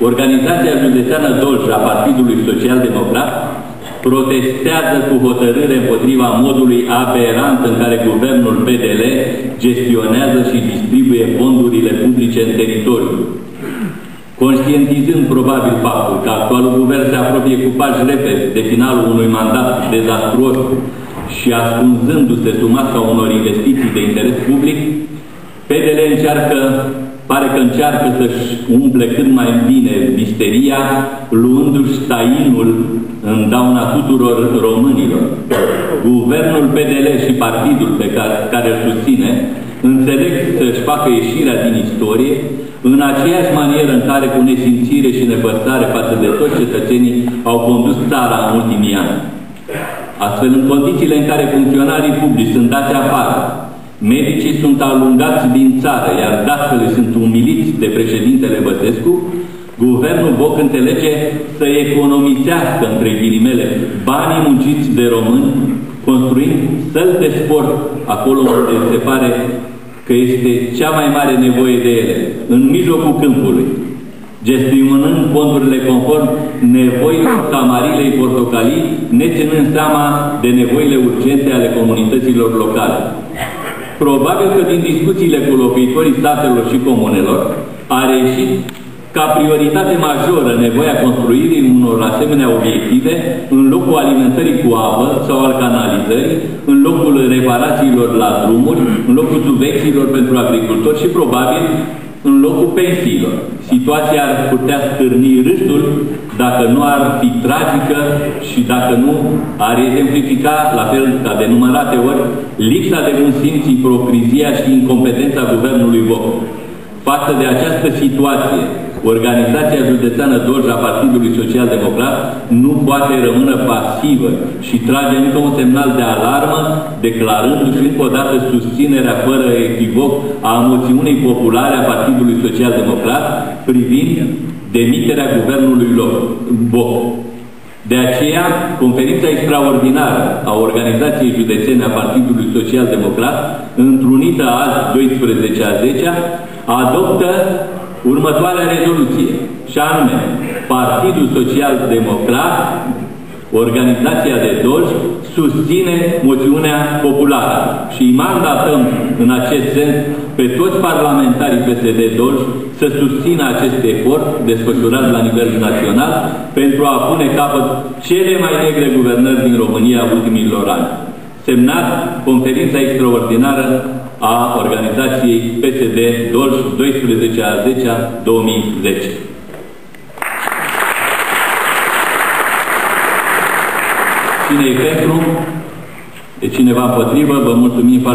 Organizația Județeană Dolj a Partidului Social Democrat protestează cu hotărâre împotriva modului aberant în care guvernul PDL gestionează și distribuie fondurile publice în teritoriu. Conștientizând probabil faptul că actualul guvern se apropie cu pași repede de finalul unui mandat dezastruos și ascunzându-se sub masca unor investiții de interes public, PDL încearcă Pare că încearcă să-și umple cât mai bine misteria, luându-și tainul în dauna tuturor românilor. Guvernul PDL și partidul pe care, care îl susține înțeleg să-și facă ieșirea din istorie în aceeași manieră în care cu nesimțire și nepăsare față de toți cetățenii au condus țara în ultimii ani. Astfel, în condițiile în care funcționarii publici sunt dați afară, Medicii sunt alungați din țară, iar dascăle sunt umiliți de președintele Băsescu, Guvernul Boc înțelege să economisească, între ghilimele, banii munciți de români, construind săli de sport acolo unde se pare că este cea mai mare nevoie de ele, în mijlocul câmpului, gestionând fondurile conform nevoilor camarilei portocalii, neținând seama de nevoile urgente ale comunităților locale. Probabil că din discuțiile cu locuitorii statelor și comunelor a reieșit ca prioritate majoră nevoia construirii unor asemenea obiective în locul alimentării cu apă sau al canalizării, în locul reparațiilor la drumuri, în locul subvențiilor pentru agricultori și probabil în locul pensiilor. Situația ar putea stârni râsul dacă nu ar fi tragică și dacă nu ar exemplifica, la fel ca de numărate ori, lipsa de bun simț, ipocrizia și incompetența Guvernului Boc. Față de această situație, Organizația Județeană Dolj a Partidului Social Democrat nu poate rămână pasivă și trage încă un semnal de alarmă, declarându-și încă o dată susținerea fără echivoc a moțiunii populare a Partidului Social Democrat privind demiterea guvernului lor, Boc. De aceea, conferința extraordinară a Organizației Județene a Partidului Social Democrat, întrunită azi 12 a 10 adoptă următoarea rezoluție, și anume, Partidul Social Democrat, organizația de Dolj, susține moțiunea populară și îi mandatăm în acest sens pe toți parlamentarii PSD Dolj să susțină acest efort desfășurat la nivel național pentru a pune capăt cele mai negre guvernări din România ultimilor ani. Semnat conferința extraordinară a organizației PSD Dolj 12 a 10 -a 2010. Cine e pentru? E cineva împotrivă? Vă mulțumim